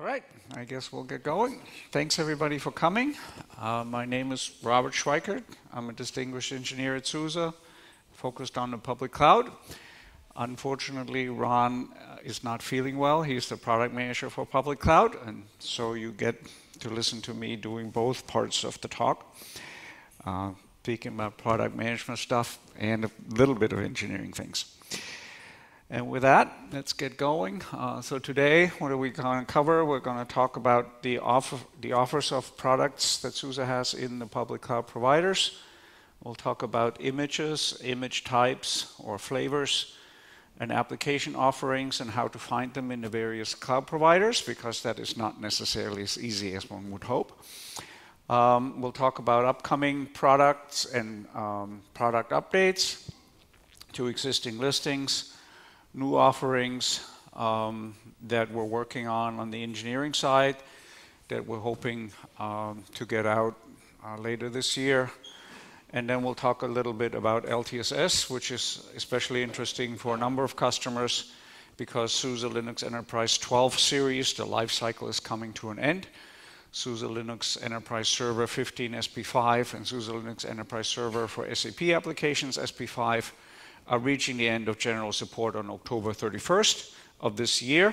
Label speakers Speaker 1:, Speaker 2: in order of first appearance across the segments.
Speaker 1: All right, I guess we'll get going. Thanks everybody for coming. Uh, my name is Robert Schweikert. I'm a distinguished engineer at SUSE, focused on the public cloud. Unfortunately, Ron uh, is not feeling well. He's the product manager for public cloud, and so you get to listen to me doing both parts of the talk, uh, speaking about product management stuff and a little bit of engineering things. And with that, let's get going. Uh, so today, what are we going to cover? We're going to talk about the, offer, the offers of products that SUSE has in the public cloud providers. We'll talk about images, image types or flavors, and application offerings and how to find them in the various cloud providers, because that is not necessarily as easy as one would hope. Um, we'll talk about upcoming products and um, product updates to existing listings new offerings um, that we're working on on the engineering side that we're hoping um, to get out uh, later this year. And then we'll talk a little bit about LTSS, which is especially interesting for a number of customers because SUSE Linux Enterprise 12 series, the life cycle is coming to an end. SUSE Linux Enterprise Server 15 SP5 and SUSE Linux Enterprise Server for SAP applications SP5 are reaching the end of general support on October 31st of this year.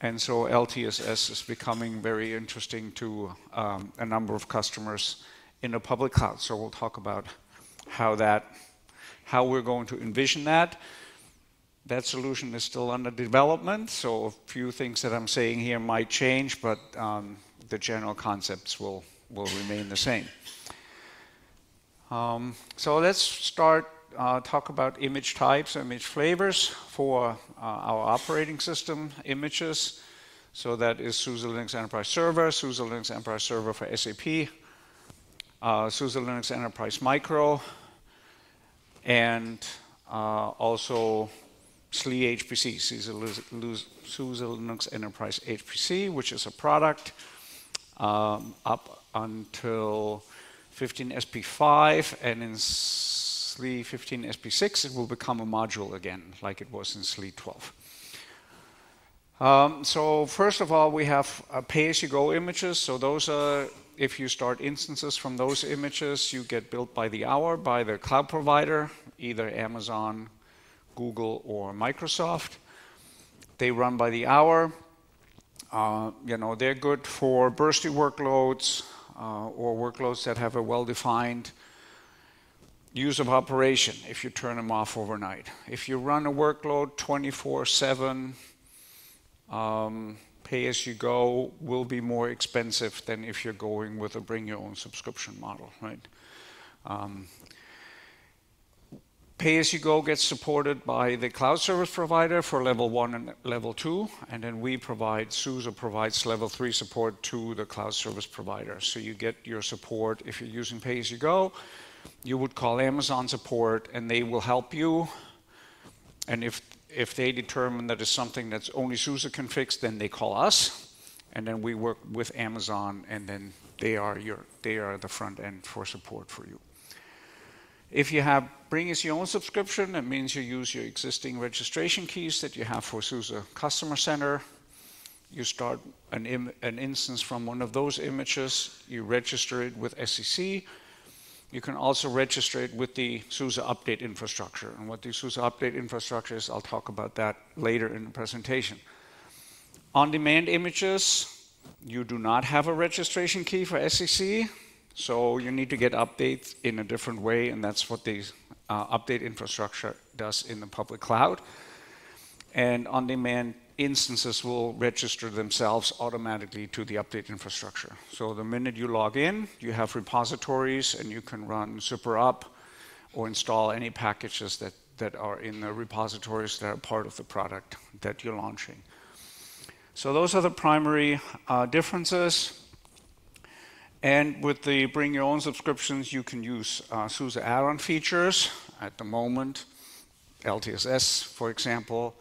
Speaker 1: And so LTSS is becoming very interesting to um, a number of customers in the public cloud. So we'll talk about how that, how we're going to envision that. That solution is still under development, so a few things that I'm saying here might change, but um, the general concepts will, will remain the same. Um, so let's start uh, talk about image types, image flavors for uh, our operating system images. So that is SUSE Linux Enterprise Server, SUSE Linux Enterprise Server for SAP, uh, SUSE Linux Enterprise Micro, and uh, also SLE HPC, SUSE Linux Enterprise HPC, which is a product um, up until 15 SP5 and in SLE 15 SP6, it will become a module again, like it was in SLE 12. Um, so first of all, we have uh, pay-as-you-go images. So those are, if you start instances from those images, you get built by the hour by the cloud provider, either Amazon, Google, or Microsoft. They run by the hour. Uh, you know, they're good for bursty workloads uh, or workloads that have a well-defined use of operation if you turn them off overnight. If you run a workload 24 7, um, pay as you go will be more expensive than if you're going with a bring your own subscription model, right? Um, pay as you go gets supported by the cloud service provider for level one and level two, and then we provide, SUSE provides level three support to the cloud service provider. So you get your support if you're using pay as you go you would call Amazon support and they will help you. And if, if they determine that it's something that's only SUSE can fix, then they call us. And then we work with Amazon and then they are, your, they are the front end for support for you. If you have bring as your own subscription, it means you use your existing registration keys that you have for SUSE Customer Center. You start an, an instance from one of those images, you register it with SCC, you can also register it with the SUSE update infrastructure. And what the SUSE update infrastructure is, I'll talk about that later in the presentation. On-demand images, you do not have a registration key for SCC, so you need to get updates in a different way, and that's what the uh, update infrastructure does in the public cloud. And on-demand instances will register themselves automatically to the update infrastructure. So the minute you log in, you have repositories and you can run zypper zypper up or install any packages that, that are in the repositories that are part of the product that you're launching. So those are the primary uh, differences. And with the bring your own subscriptions, you can use uh, SUSE add-on features. At the moment, LTSS, for example,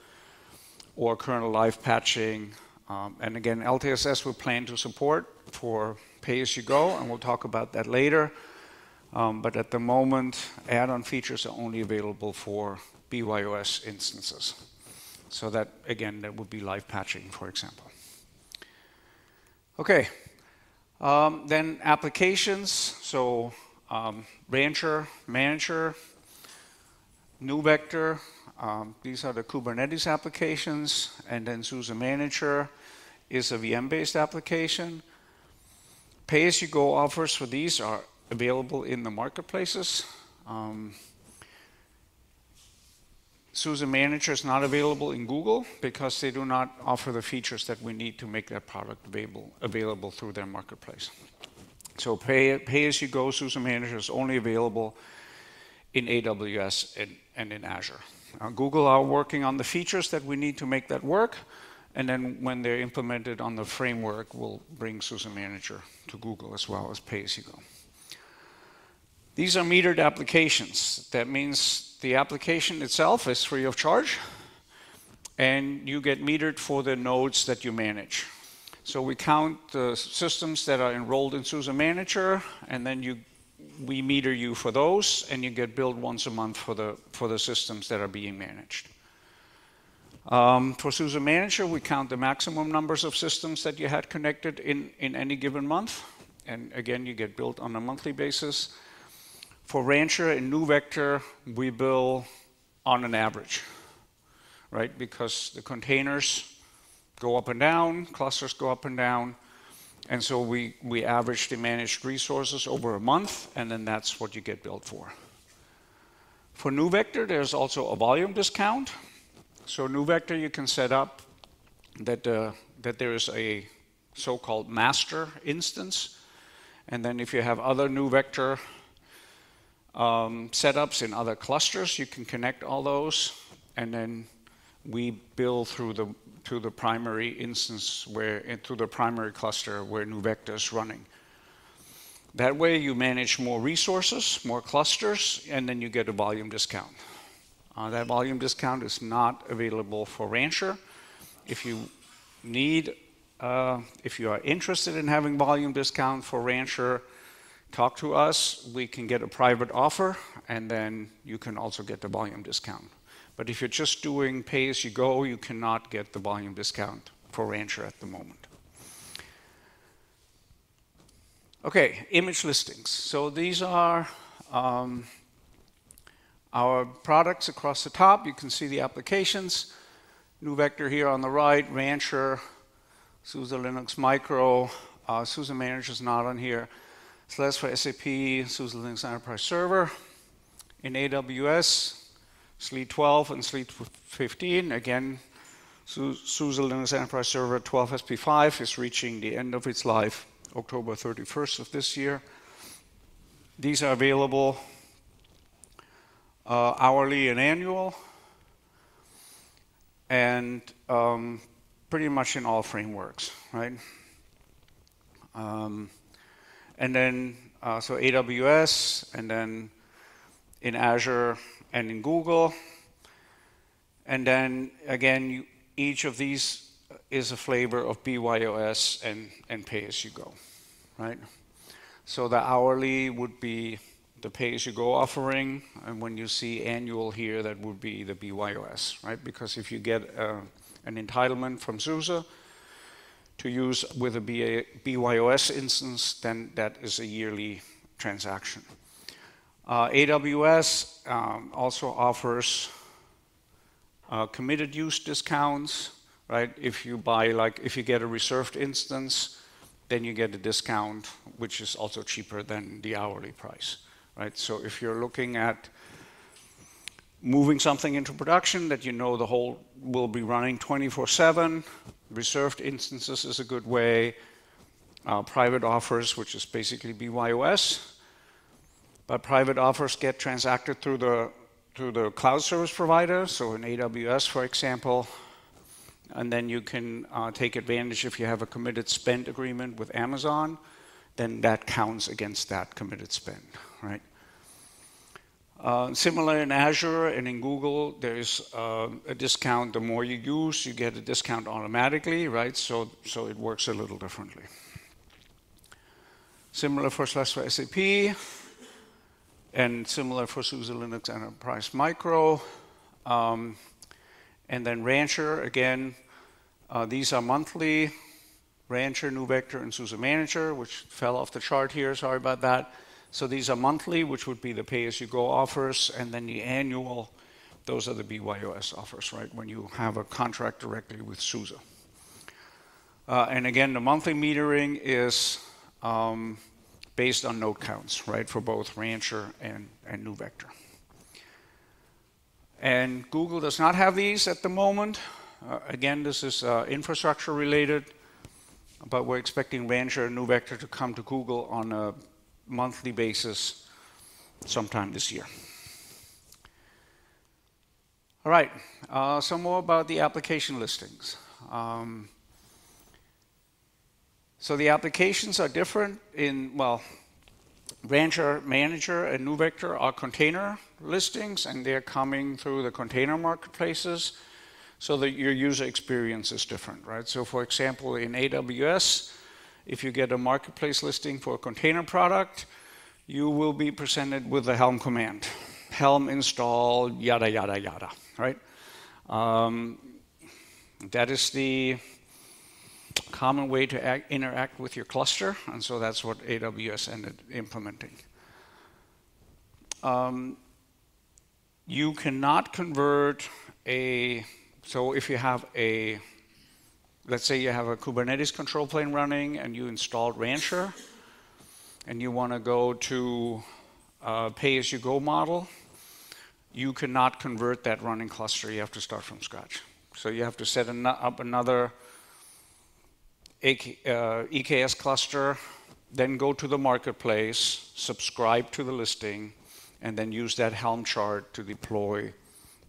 Speaker 1: or kernel live patching. Um, and again, LTSS we plan to support for pay-as-you-go, and we'll talk about that later. Um, but at the moment, add-on features are only available for BYOS instances. So that, again, that would be live patching, for example. Okay, um, then applications, so um, Rancher, Manager, NeuVector, um, these are the Kubernetes applications, and then SUSE Manager is a VM-based application. Pay-as-you-go offers for these are available in the marketplaces. Um, SUSE Manager is not available in Google because they do not offer the features that we need to make that product available, available through their marketplace. So pay, pay as you go SUSE Manager is only available in AWS and, and in Azure. Uh, Google are working on the features that we need to make that work. And then when they're implemented on the framework, we'll bring SUSE Manager to Google as well as pay as you go. These are metered applications. That means the application itself is free of charge, and you get metered for the nodes that you manage. So we count the systems that are enrolled in SUSE Manager, and then you, we meter you for those, and you get billed once a month for the, for the systems that are being managed. Um, for SUSE Manager, we count the maximum numbers of systems that you had connected in, in any given month. And again, you get billed on a monthly basis. For Rancher and NeuVector, we bill on an average, right? Because the containers go up and down, clusters go up and down, and so we, we average the managed resources over a month, and then that's what you get billed for. For NeuVector, there's also a volume discount. So NeuVector, you can set up that, uh, that there is a so-called master instance, and then if you have other NeuVector um, setups in other clusters. You can connect all those, and then we bill through the to the primary instance where through the primary cluster where NeuVector is running. That way, you manage more resources, more clusters, and then you get a volume discount. Uh, that volume discount is not available for Rancher. If you need, uh, if you are interested in having volume discount for Rancher, talk to us. We can get a private offer, and then you can also get the volume discount. But if you're just doing pay as you go, you cannot get the volume discount for Rancher at the moment. Okay, image listings. So these are um, our products across the top. You can see the applications. NeuVector here on the right, Rancher, SUSE Linux Micro, uh, SUSE Manager is not on here. SLES for SAP, SUSE Linux Enterprise Server. In AWS, SLE 12 and SLE 15. Again, SUSE Linux Enterprise Server 12 SP5 is reaching the end of its life October 31st of this year. These are available uh, hourly and annual, and um, pretty much in all frameworks, right? Um, and then, uh, so AWS, and then in Azure and in Google. And then again, you, each of these is a flavor of BYOS and, and pay as you go, right? So the hourly would be the pay as you go offering, and when you see annual here, that would be the BYOS, right? Because if you get uh, an entitlement from SUSE, to use with a BYOS instance, then that is a yearly transaction. Uh, AWS um, also offers uh, committed use discounts, right? If you buy, like, if you get a reserved instance, then you get a discount, which is also cheaper than the hourly price, right? So if you're looking at moving something into production that you know the whole will be running 24 7. Reserved instances is a good way. Uh, private offers, which is basically BYOS. But private offers get transacted through the, through the cloud service provider, so in AWS, for example. And then you can uh, take advantage if you have a committed spend agreement with Amazon, then that counts against that committed spend, right? Uh, similar in Azure and in Google, there's uh, a discount. The more you use, you get a discount automatically, right? So, so it works a little differently. Similar for SLES for SAP, and similar for SUSE Linux Enterprise Micro. Um, and then Rancher, again, uh, these are monthly Rancher, NeuVector, and SUSE Manager, which fell off the chart here. Sorry about that. So these are monthly, which would be the pay-as-you-go offers, and then the annual, those are the BYOS offers, right? When you have a contract directly with SUSE. Uh, and again, the monthly metering is um, based on node counts, right, for both Rancher and, and NeuVector. And Google does not have these at the moment. Uh, again, this is uh, infrastructure related, but we're expecting Rancher and NeuVector to come to Google on a monthly basis sometime this year. All right, uh, some more about the application listings. Um, so the applications are different in, well, Rancher Manager and NeuVector are container listings, and they're coming through the container marketplaces so that your user experience is different, right? So for example, in AWS, if you get a marketplace listing for a container product, you will be presented with the Helm command. Helm install, yada, yada, yada, right? Um, that is the common way to act, interact with your cluster, and so that's what AWS ended implementing. Um, you cannot convert a, so if you have a, let's say you have a Kubernetes control plane running and you installed Rancher, and you want to go to pay-as-you-go model, you cannot convert that running cluster. You have to start from scratch. So you have to set an up another EKS cluster, then go to the marketplace, subscribe to the listing, and then use that Helm chart to deploy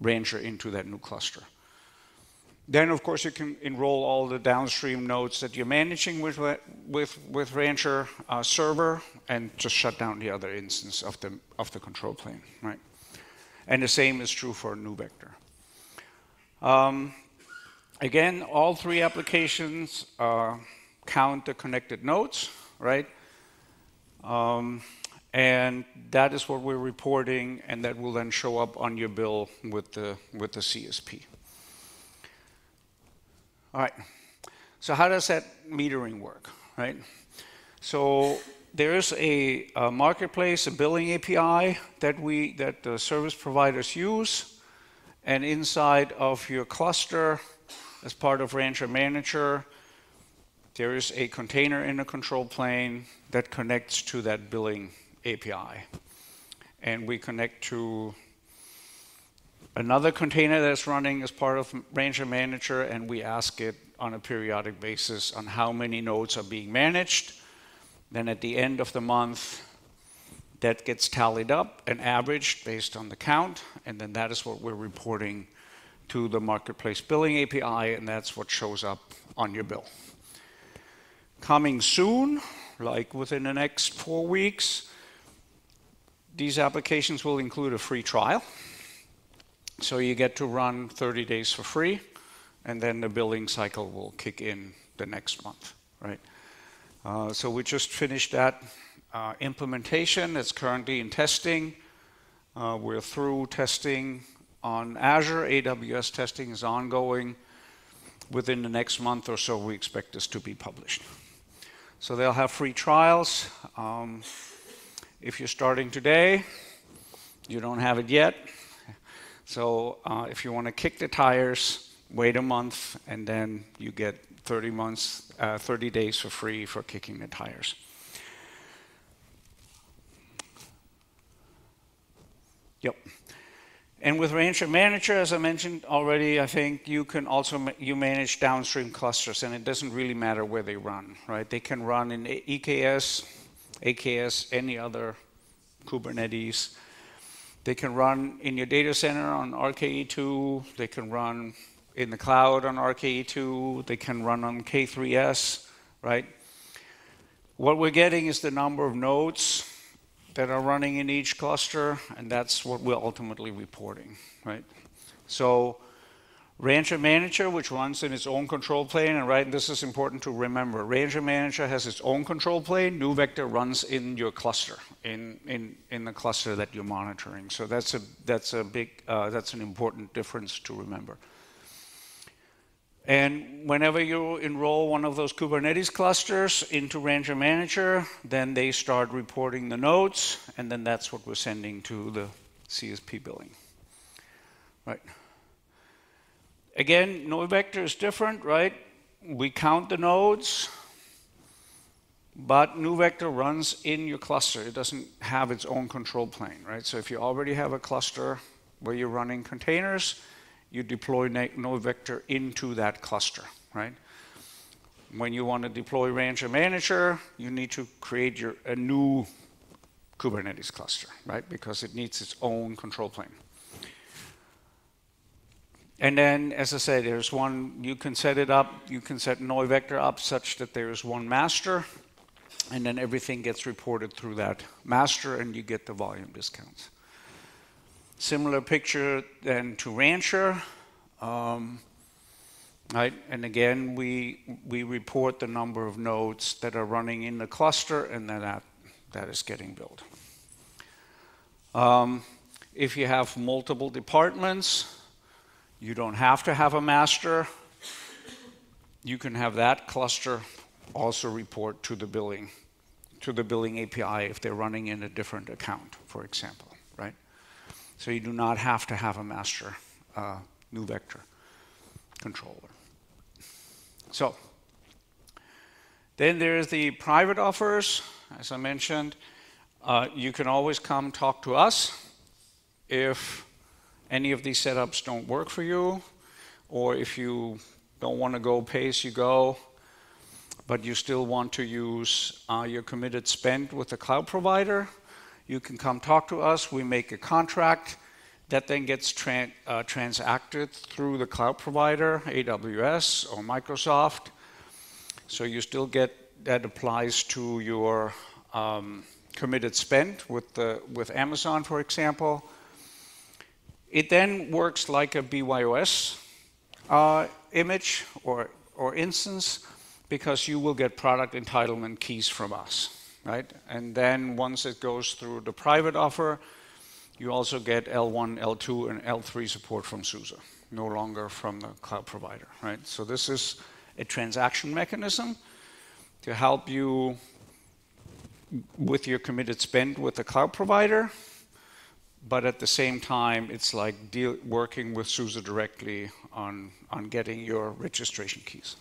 Speaker 1: Rancher into that new cluster. Then, of course, you can enroll all the downstream nodes that you're managing with, with, with Rancher uh, server and just shut down the other instance of the, of the control plane, right? And the same is true for NeuVector. Um, again, all three applications uh, count the connected nodes, right? Um, and that is what we're reporting, and that will then show up on your bill with the, with the CSP. All right. So how does that metering work, right? So there's a, a, marketplace, a billing API that we that the service providers use, and inside of your cluster, as part of Rancher Manager, there is a container in a control plane that connects to that billing API, and we connect to another container that's running as part of Rancher Manager, and we ask it on a periodic basis on how many nodes are being managed. Then at the end of the month, that gets tallied up and averaged based on the count, and then that is what we're reporting to the Marketplace Billing API, and that's what shows up on your bill. Coming soon, like within the next four weeks, these applications will include a free trial. So you get to run 30 days for free, and then the billing cycle will kick in the next month, right? Uh, so we just finished that uh, implementation. It's currently in testing. Uh, we're through testing on Azure. AWS testing is ongoing. Within the next month or so, we expect this to be published. So they'll have free trials. Um, if you're starting today, you don't have it yet, so uh, if you want to kick the tires, wait a month, and then you get 30 months, uh, 30 days for free for kicking the tires. Yep. And with Rancher Manager, as I mentioned already, I think you can also you manage downstream clusters, and it doesn't really matter where they run, right? They can run in EKS, AKS, any other Kubernetes. They can run in your data center on RKE2. They can run in the cloud on RKE2. They can run on K3S, right? What we're getting is the number of nodes that are running in each cluster, and that's what we're ultimately reporting, right? So Rancher Manager, which runs in its own control plane, and right, this is important to remember. Rancher Manager has its own control plane. NeuVector runs in your cluster, in, in, in the cluster that you're monitoring. So that's a, that's a big, uh, that's an important difference to remember. And whenever you enroll one of those Kubernetes clusters into Rancher Manager, then they start reporting the nodes, and then that's what we're sending to the CSP billing. Right. Again, NeuVector is different, right? We count the nodes, but NeuVector runs in your cluster. It doesn't have its own control plane, right? So if you already have a cluster where you're running containers, you deploy NeuVector into that cluster, right? When you want to deploy Rancher Manager, you need to create your, a new Kubernetes cluster, right? Because it needs its own control plane. And then, as I said, there's one, you can set it up, you can set NeuVector up such that there's one master, and then everything gets reported through that master, and you get the volume discounts. Similar picture then to Rancher. Um, right? And again, we, we report the number of nodes that are running in the cluster, and then that, that is getting built. Um, if you have multiple departments, you don't have to have a master. You can have that cluster also report to the billing, to the billing API if they're running in a different account, for example, right? So you do not have to have a master uh, NeuVector controller. So then there's the private offers, as I mentioned. Uh, you can always come talk to us if any of these setups don't work for you, or if you don't want to go pay as you go, but you still want to use uh, your committed spend with the cloud provider you can come talk to us. We make a contract that then gets uh, transacted through the cloud provider, AWS or Microsoft. So you still get that applies to your um, committed spend with the with Amazon, for example. It then works like a BYOS uh, image or or instance because you will get product entitlement keys from us right? And then once it goes through the private offer, you also get L1, L2, and L3 support from SUSE, no longer from the cloud provider, right? So this is a transaction mechanism to help you with your committed spend with the cloud provider, but at the same time, it's like deal, working with SUSE directly on, on getting your registration keys.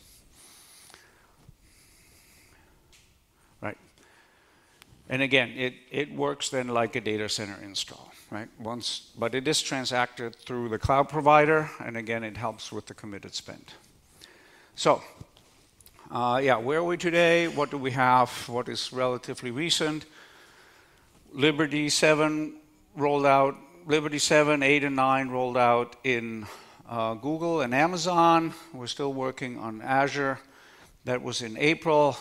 Speaker 1: And again, it, it works then like a data center install, right? Once, but it is transacted through the cloud provider, and again, it helps with the committed spend. So, uh, yeah, where are we today? What do we have? What is relatively recent? Liberty 7 rolled out, Liberty 7, 8, and 9 rolled out in uh, Google and Amazon. We're still working on Azure. That was in April.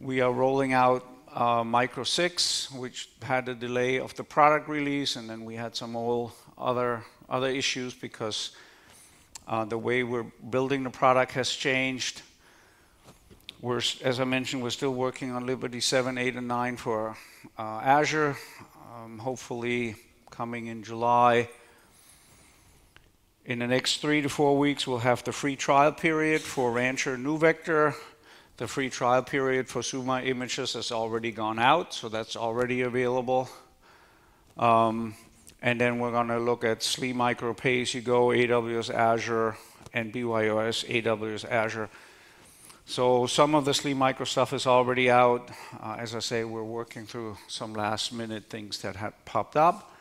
Speaker 1: We are rolling out uh, Micro 6, which had a delay of the product release, and then we had some all other, other issues because uh, the way we're building the product has changed. We're, as I mentioned, we're still working on Liberty 7, 8, and 9 for uh, Azure, um, hopefully coming in July. In the next three to four weeks, we'll have the free trial period for Rancher NeuVector. The free trial period for Suma images has already gone out, so that's already available. Um, and then we're going to look at SLE Micro Pay As You Go, AWS Azure, and BYOS AWS Azure. So some of the SLE Micro stuff is already out. Uh, as I say, we're working through some last minute things that had popped up.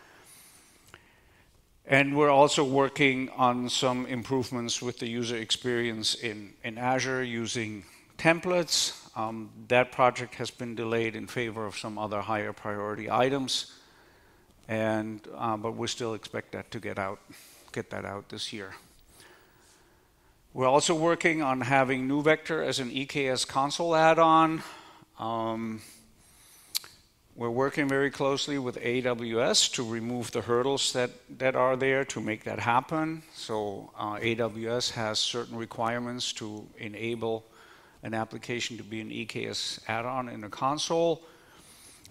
Speaker 1: And we're also working on some improvements with the user experience in, in Azure using templates. Um, that project has been delayed in favor of some other higher priority items, and uh, but we still expect that to get out, get that out this year. We're also working on having NeuVector as an EKS console add-on. Um, we're working very closely with AWS to remove the hurdles that, that are there to make that happen. So uh, AWS has certain requirements to enable an application to be an EKS add-on in a console.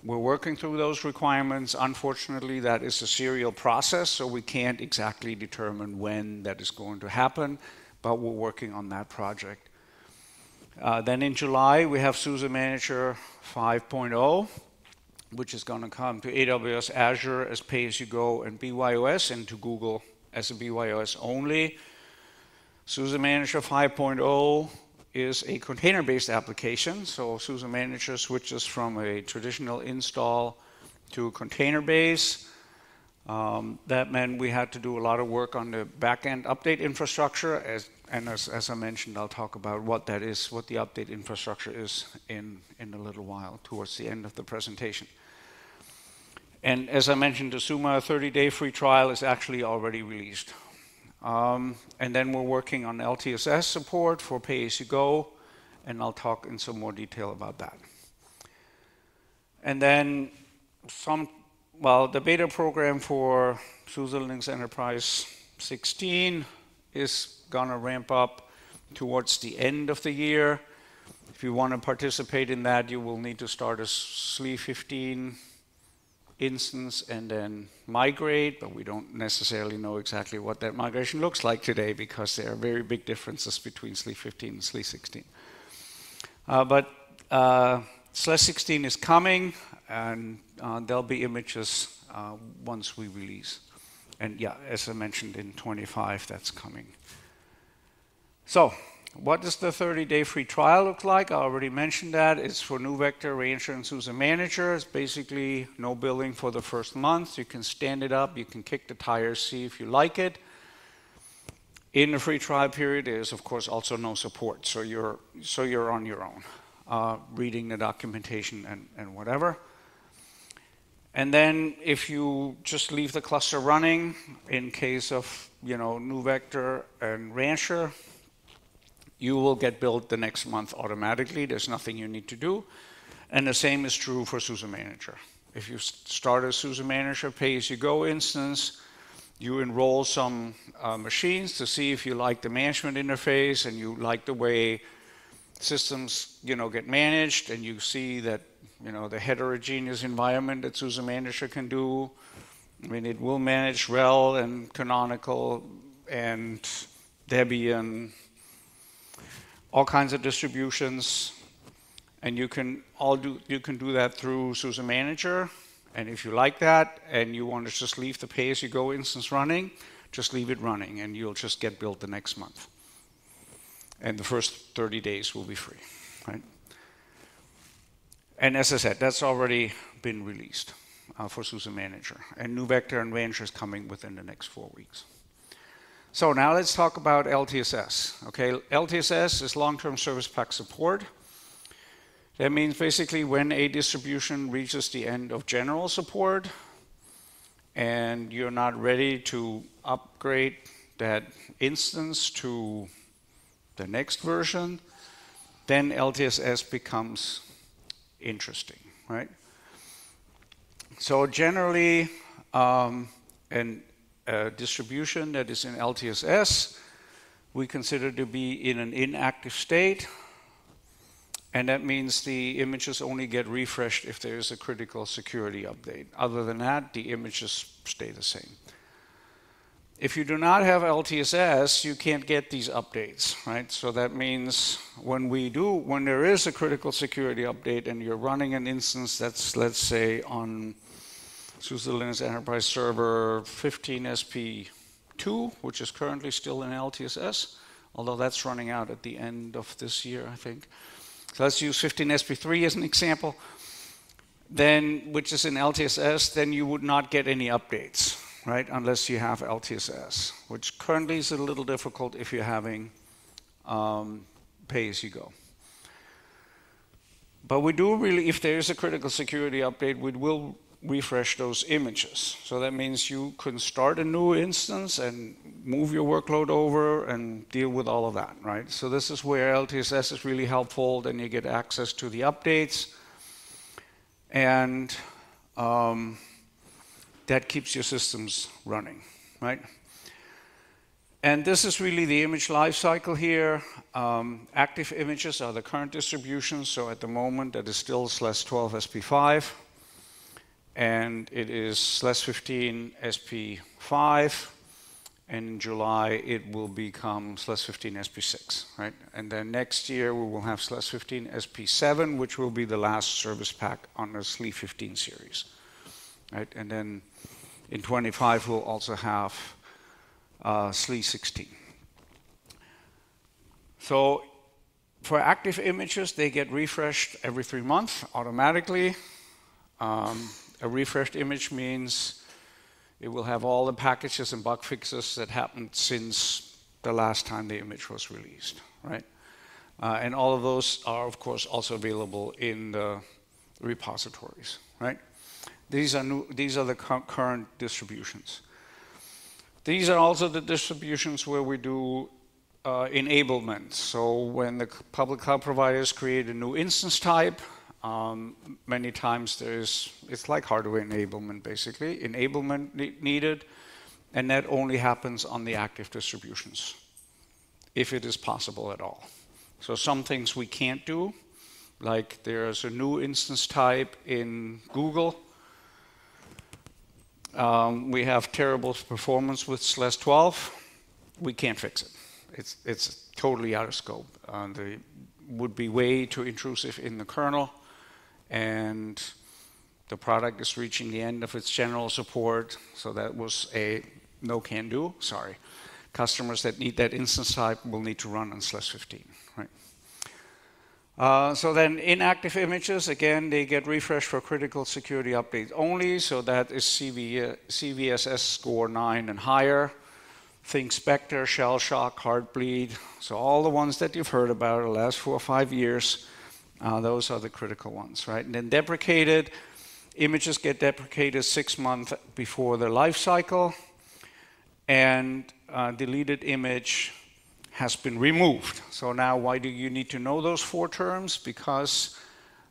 Speaker 1: We're working through those requirements. Unfortunately, that is a serial process, so we can't exactly determine when that is going to happen. but we're working on that project. Uh, then in July, we have SUSE Manager 5.0, which is going to come to AWS Azure as pay-as-you-go and BYOS, and to Google as a BYOS only. SUSE Manager 5.0 is a container-based application. So SUSE Manager switches from a traditional install to container-based. Um, that meant we had to do a lot of work on the backend update infrastructure. As, and as, as, I mentioned, I'll talk about what that is, what the update infrastructure is in, in a little while, towards the end of the presentation. And as I mentioned, the SUMA 30-day free trial is actually already released. Um, and then we're working on LTSS support for pay-as-you-go, and I'll talk in some more detail about that. And then some, well, the beta program for SUSE Linux Enterprise 16 is to ramp up towards the end of the year. If you want to participate in that, you will need to start a SLE 15 instance and then migrate, but we don't necessarily know exactly what that migration looks like today because there are very big differences between SLE 15 and SLE 16. Uh, but uh, SLE 16 is coming, and uh, there'll be images uh, once we release. And yeah, as I mentioned in 25, that's coming. So what does the 30-day free trial look like? I already mentioned that. It's for NeuVector Rancher, and SUSE Manager. It's basically no billing for the first month. You can stand it up. You can kick the tires, see if you like it. In the free trial period, is, of course, also no support. So you're, so you're on your own, uh, reading the documentation and, and whatever. And then if you just leave the cluster running, in case of you know NeuVector and Rancher, you will get billed the next month automatically. There's nothing you need to do. And the same is true for SUSE Manager. If you start a SUSE Manager pay-as-you-go instance, you enroll some uh, machines to see if you like the management interface and you like the way systems you know, get managed and you see that you know, the heterogeneous environment that SUSE Manager can do. I mean, it will manage RHEL and Canonical and Debian all kinds of distributions, and you can all do you can do that through SUSE Manager. And if you like that and you want to just leave the pay-as-you-go instance running, just leave it running, and you'll just get billed the next month. And the first 30 days will be free, right? And as I said, that's already been released uh, for SUSE Manager. And NeuVector and Rancher is coming within the next four weeks. So now let's talk about LTSS. Okay, LTSS is long-term service pack support. That means basically when a distribution reaches the end of general support and you're not ready to upgrade that instance to the next version, then LTSS becomes interesting, right? So generally, um, and a distribution that is in LTSS, we consider to be in an inactive state. And that means the images only get refreshed if there is a critical security update. Other than that, the images stay the same. If you do not have LTSS, you can't get these updates, right? So that means when we do, when there is a critical security update and you're running an instance that's, let's say, on SUSE Linux Enterprise Server 15SP2, which is currently still in LTSS, although that's running out at the end of this year, I think. So let's use 15SP3 as an example. Then, which is in LTSS, then you would not get any updates, right? Unless you have LTSS, which currently is a little difficult if you're having um, pay-as-you-go. But we do really, if there is a critical security update, we will refresh those images. So that means you can start a new instance and move your workload over and deal with all of that, right? So this is where LTSS is really helpful. Then you get access to the updates. And um, that keeps your systems running, right? And this is really the image lifecycle here. Um, active images are the current distribution. So at the moment, that is still SLES 12 SP5 and it is SLES 15 SP5, and in July it will become SLES 15 SP6, right? And then next year we will have SLES 15 SP7, which will be the last service pack on the SLE 15 series, right? And then in 25 we'll also have uh, SLE 16. So for active images, they get refreshed every three months automatically. Um, a refreshed image means it will have all the packages and bug fixes that happened since the last time the image was released, right? Uh, and all of those are, of course, also available in the repositories, right? These are, new, these are the current distributions. These are also the distributions where we do uh, enablement. So when the public cloud providers create a new instance type, um, many times there's, it's like hardware enablement basically, enablement ne needed, and that only happens on the active distributions, if it is possible at all. So some things we can't do, like there's a new instance type in Google. Um, we have terrible performance with SLES 12. We can't fix it. It's, it's totally out of scope. Uh, the would be way too intrusive in the kernel and the product is reaching the end of its general support. So that was a no can do, sorry. Customers that need that instance type will need to run on SLES 15, right? Uh, so then inactive images, again, they get refreshed for critical security updates only. So that is CV, CVSS score 9 and higher. Think Spectre, Shell Shock, Heartbleed. So all the ones that you've heard about the last four or five years uh, those are the critical ones, right? And then deprecated, images get deprecated six months before their life cycle, and uh, deleted image has been removed. So now why do you need to know those four terms? Because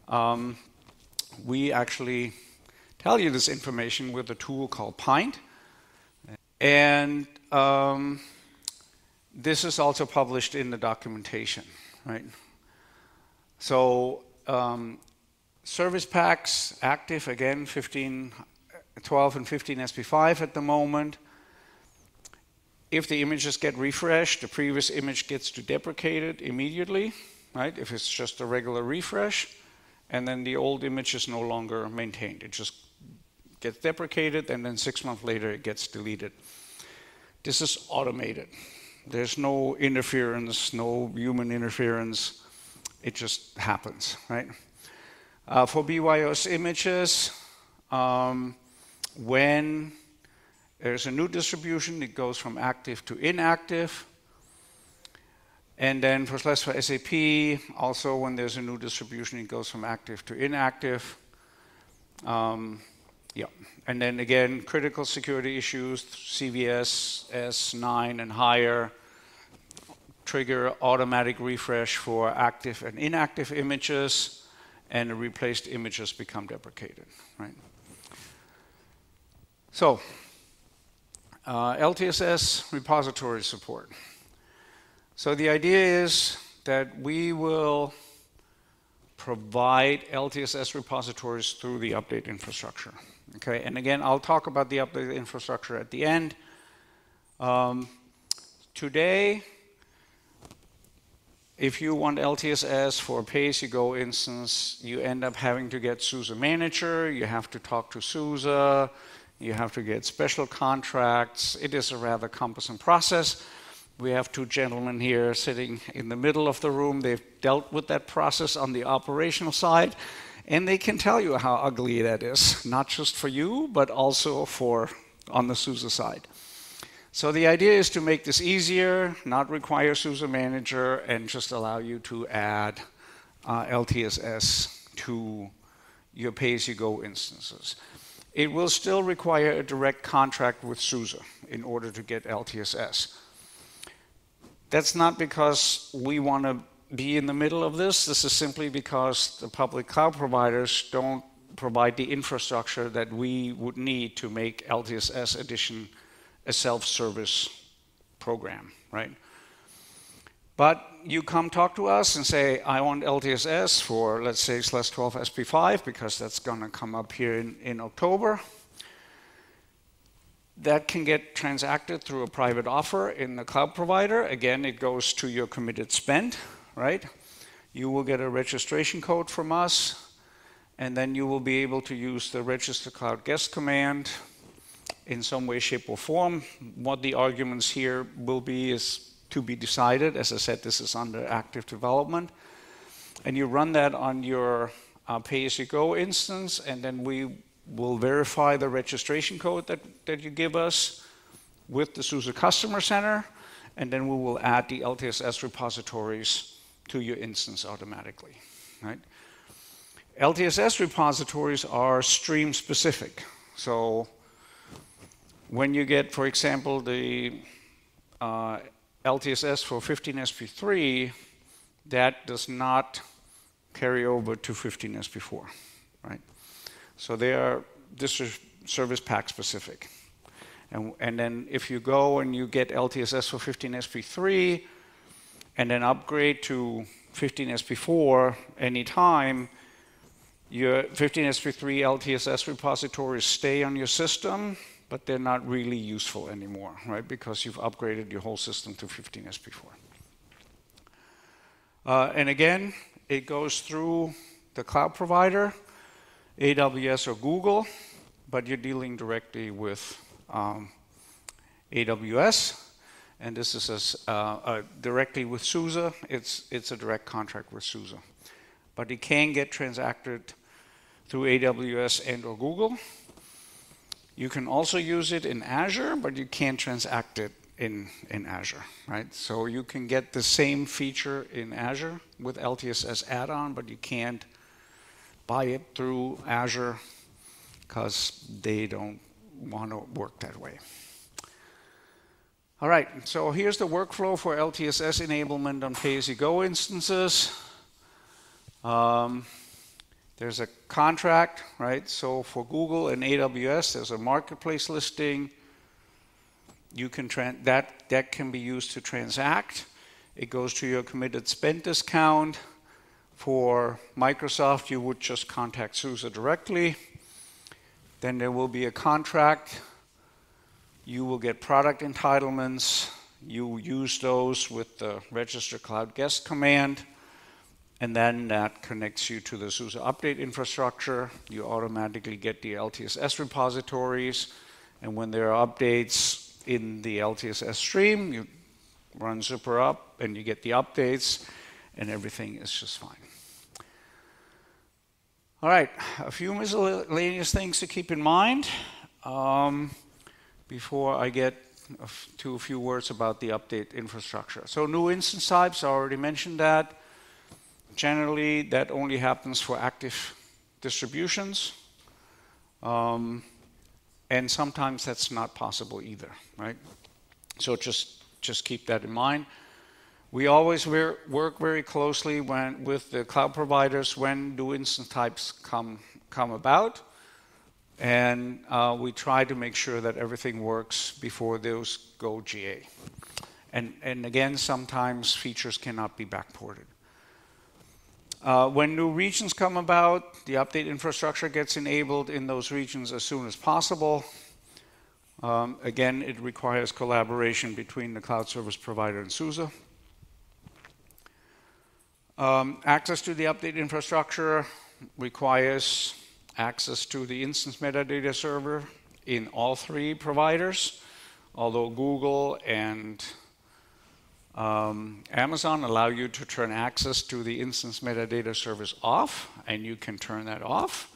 Speaker 1: um, we actually tell you this information with a tool called Pint. And um, this is also published in the documentation, right? So um, service packs active again 15, 12 and 15 SP5 at the moment. If the images get refreshed, the previous image gets to deprecated immediately, right? If it's just a regular refresh, and then the old image is no longer maintained. It just gets deprecated, and then six months later it gets deleted. This is automated. There's no interference, no human interference it just happens, right? Uh, for BYOS images, um, when there's a new distribution, it goes from active to inactive. And then for SLES for SAP, also when there's a new distribution, it goes from active to inactive. Um, yeah, and then again, critical security issues, CVS S9 and higher, trigger automatic refresh for active and inactive images, and the replaced images become deprecated, right? So, uh, LTSS repository support. So the idea is that we will provide LTSS repositories through the update infrastructure. Okay, and again, I'll talk about the update infrastructure at the end. Um, today, if you want LTSS for a pay-as-you-go instance, you end up having to get SUSE Manager, you have to talk to SUSE, uh, you have to get special contracts. It is a rather cumbersome process. We have two gentlemen here sitting in the middle of the room. They've dealt with that process on the operational side, and they can tell you how ugly that is, not just for you, but also for on the SUSE side. So the idea is to make this easier, not require SUSE Manager, and just allow you to add uh, LTSS to your pay-as-you-go instances. It will still require a direct contract with SUSE in order to get LTSS. That's not because we want to be in the middle of this. This is simply because the public cloud providers don't provide the infrastructure that we would need to make LTSS edition a self-service program, right? But you come talk to us and say, I want LTSS for, let's say, SLES 12 SP5, because that's going to come up here in, in October. that can get transacted through a private offer in the cloud provider. Again, it goes to your committed spend, right? You will get a registration code from us, and then you will be able to use the register cloud guest command in some way, shape, or form. What the arguments here will be is to be decided. As I said, this is under active development. And you run that on your uh, pay-as-you-go instance, and then we will verify the registration code that, that you give us with the SUSE Customer Center, and then we will add the LTSS repositories to your instance automatically, right? LTSS repositories are stream specific. So when you get, for example, the uh, LTSS for 15SP3, that does not carry over to 15SP4, right? So they are, this is service pack specific. And, and then if you go and you get LTSS for 15SP3 and then upgrade to 15SP4 anytime, your 15SP3 LTSS repositories stay on your system, but they're not really useful anymore, right? Because you've upgraded your whole system to 15SP4. Uh, and again, it goes through the cloud provider, AWS or Google, but you're dealing directly with um, AWS. And this is a, uh, uh, directly with SUSE. It's, it's a direct contract with SUSE. But it can get transacted through AWS and or Google. You can also use it in Azure, but you can't transact it in, in Azure, right? So you can get the same feature in Azure with LTSS add-on, but you can't buy it through Azure because they don't want to work that way. All right, so here's the workflow for LTSS enablement on pay-as-you-go instances. Um, there's a contract, right? So for Google and AWS, there's a marketplace listing. You can that that can be used to transact. It goes to your committed spend discount. For Microsoft, you would just contact SUSE directly. Then there will be a contract. You will get product entitlements. You use those with the register cloud guest command and then that connects you to the SUSE update infrastructure. You automatically get the LTSS repositories, and when there are updates in the LTSS stream, you run Zypper up and you get the updates, and everything is just fine. All right, a few miscellaneous things to keep in mind um, before I get to a few words about the update infrastructure. So new instance types, I already mentioned that. Generally, that only happens for active distributions. Um, and sometimes that's not possible either, right? So just, just keep that in mind. We always work very closely when, with the cloud providers when new instance types come, come about. And uh, we try to make sure that everything works before those go GA. And, and again, sometimes features cannot be backported. Uh, when new regions come about, the update infrastructure gets enabled in those regions as soon as possible. Um, again, it requires collaboration between the cloud service provider and SUSE. Um, access to the update infrastructure requires access to the instance metadata server in all three providers, although Google and um, Amazon allow you to turn access to the instance metadata service off, and you can turn that off.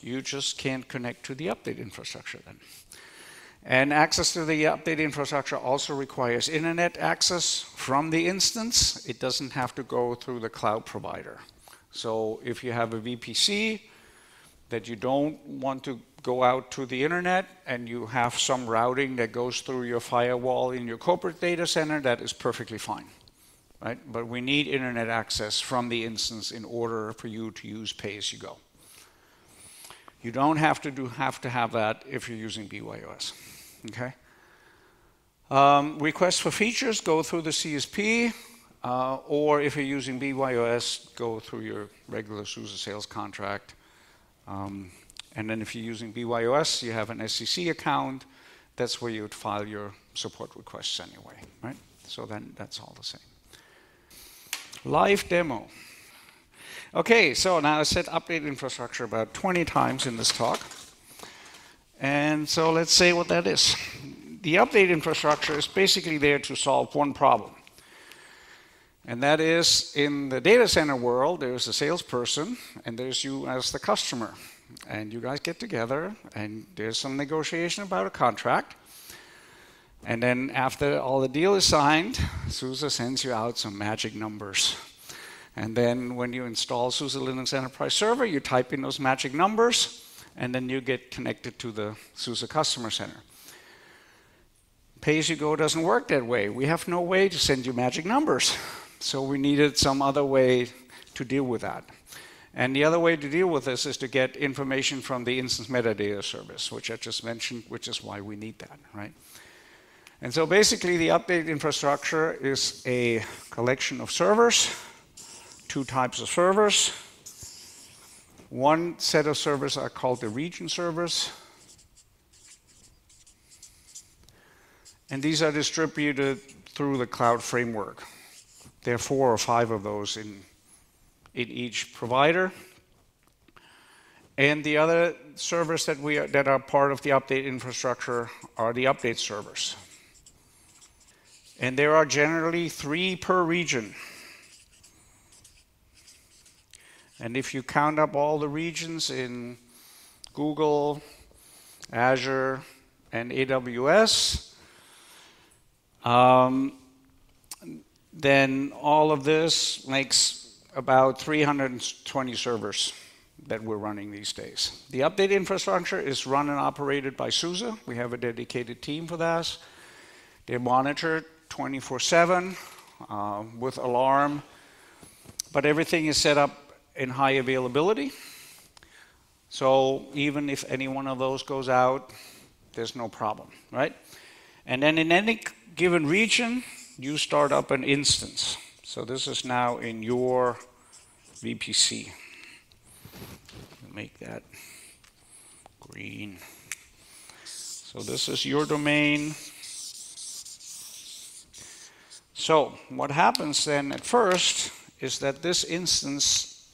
Speaker 1: You just can't connect to the update infrastructure then. And access to the update infrastructure also requires internet access from the instance. It doesn't have to go through the cloud provider. So if you have a VPC that you don't want to go out to the internet and you have some routing that goes through your firewall in your corporate data center, that is perfectly fine. Right? But we need internet access from the instance in order for you to use pay-as-you-go. You don't have to do have to have that if you're using BYOS. Okay. Um, requests for features go through the CSP, uh, or if you're using BYOS, go through your regular SUSE sales contract. Um, and then if you're using BYOS, you have an SCC account, that's where you would file your support requests anyway, right? So then that's all the same. Live demo. Okay, so now I said update infrastructure about 20 times in this talk. And so let's say what that is. The update infrastructure is basically there to solve one problem. And that is in the data center world, there's a salesperson and there's you as the customer. And you guys get together and there's some negotiation about a contract. And then after all the deal is signed, SUSE sends you out some magic numbers. And then when you install SUSE Linux Enterprise Server, you type in those magic numbers, and then you get connected to the SUSE Customer Center. Pay-as-you-go doesn't work that way. We have no way to send you magic numbers. So we needed some other way to deal with that. And the other way to deal with this is to get information from the instance metadata service, which I just mentioned, which is why we need that, right? And so basically the update infrastructure is a collection of servers, two types of servers. One set of servers are called the region servers. And these are distributed through the cloud framework. There are four or five of those in, in each provider. And the other servers that, we are, that are part of the update infrastructure are the update servers. And there are generally three per region. And if you count up all the regions in Google, Azure, and AWS, um, then all of this makes about 320 servers that we're running these days. The update infrastructure is run and operated by SUSE. We have a dedicated team for that. They're monitored 24 7 uh, with alarm, but everything is set up in high availability. So even if any one of those goes out, there's no problem, right? And then in any given region, you start up an instance. So this is now in your VPC. Make that green. So this is your domain. So what happens then at first is that this instance,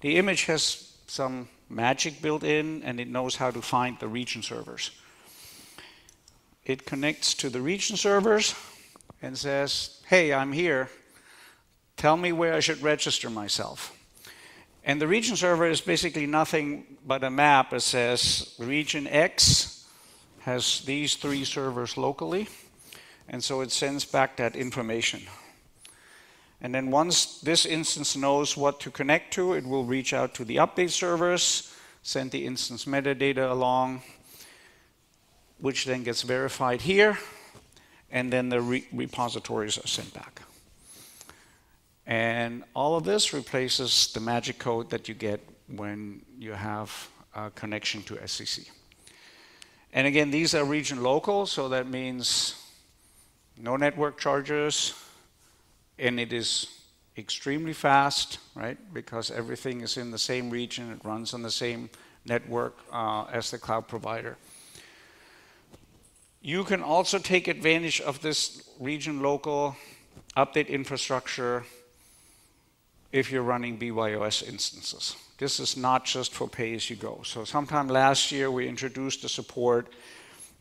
Speaker 1: the image has some magic built in and it knows how to find the region servers. It connects to the region servers and says, hey, I'm here. Tell me where I should register myself. And the region server is basically nothing but a map that says region X has these three servers locally and so it sends back that information. And then once this instance knows what to connect to, it will reach out to the update servers, send the instance metadata along, which then gets verified here, and then the re repositories are sent back. And all of this replaces the magic code that you get when you have a connection to SCC. And again, these are region local, so that means no network charges, and it is extremely fast, right? Because everything is in the same region, it runs on the same network uh, as the cloud provider. You can also take advantage of this region local update infrastructure if you're running BYOS instances. This is not just for pay as you go. So sometime last year we introduced the support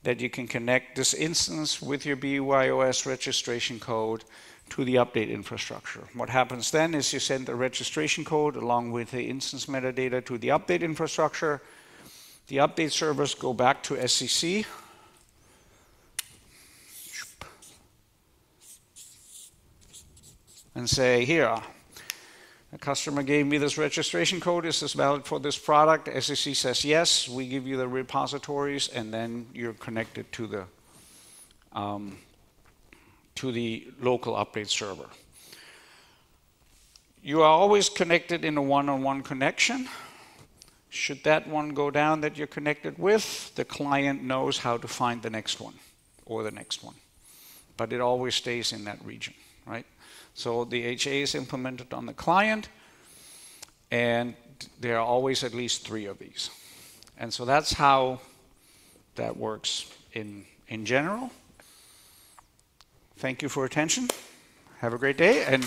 Speaker 1: that you can connect this instance with your BYOS registration code to the update infrastructure. What happens then is you send the registration code along with the instance metadata to the update infrastructure. The update servers go back to SCC. And say, here, a customer gave me this registration code. Is this valid for this product? SCC says yes. We give you the repositories, and then you're connected to the um, to the local update server. You are always connected in a one-on-one -on -one connection. Should that one go down that you're connected with, the client knows how to find the next one or the next one. But it always stays in that region, right? So the HA is implemented on the client, and there are always at least three of these. And so that's how that works in in general. Thank you for attention. Have a great day and.